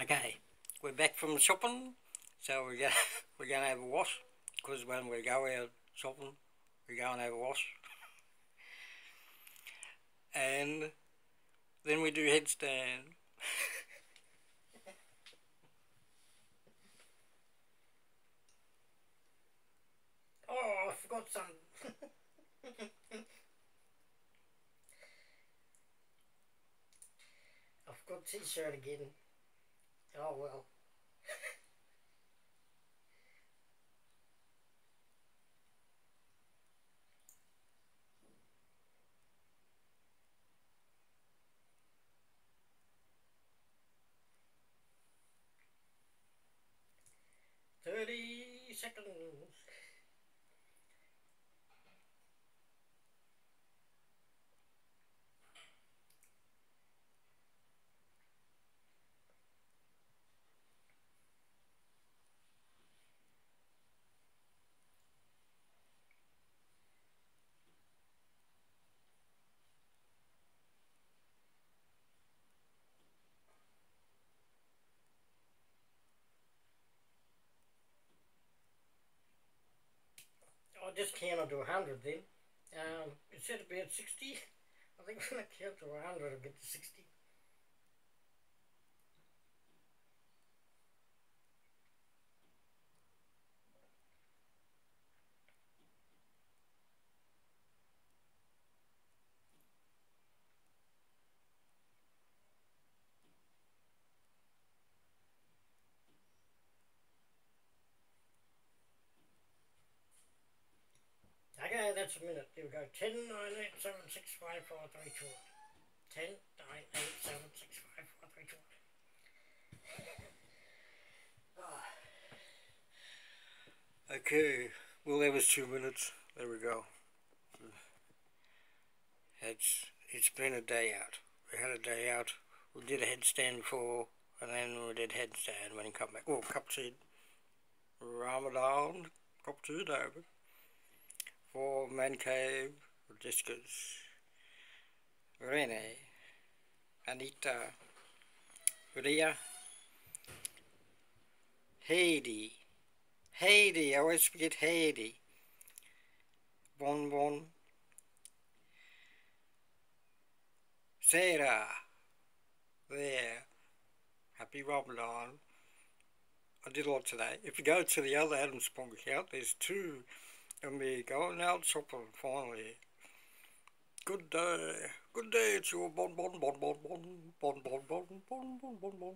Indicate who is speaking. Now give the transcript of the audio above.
Speaker 1: Okay, we're back from shopping, so we're gonna, we're gonna have a wash, because when we go out shopping, we go and have a wash. and then we do headstand. oh, I forgot some. I forgot t-shirt again. Oh well. Thirty seconds. I just counted to 100 then. Um, it said at 60. I think when I count to 100 I'll get to 60. That's a minute. We go. 10, 9, 8, 7, 6, 5, 4, 3, 2, 10, 9, 8, 7, 6, 5, 4, 3, 2, ah. Okay, well that was two minutes. There we go. It's it's been a day out. We had a day out. We did a headstand before, and then we did headstand when he come back. Oh, cup seed. Ramadan, cup seed over Man Cave, Discus, Rene, Anita, Ria, Heidi, Heidi, I always forget Heidi, Bon Bon, Sara, there, Happy Ramadan. I did a lot today. If you go to the other Adam Spong account, there's two and we going out shopping finally. Good day, good day, it's your bon bon bon bon bon bon bon bon bon bon bon bon.